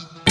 you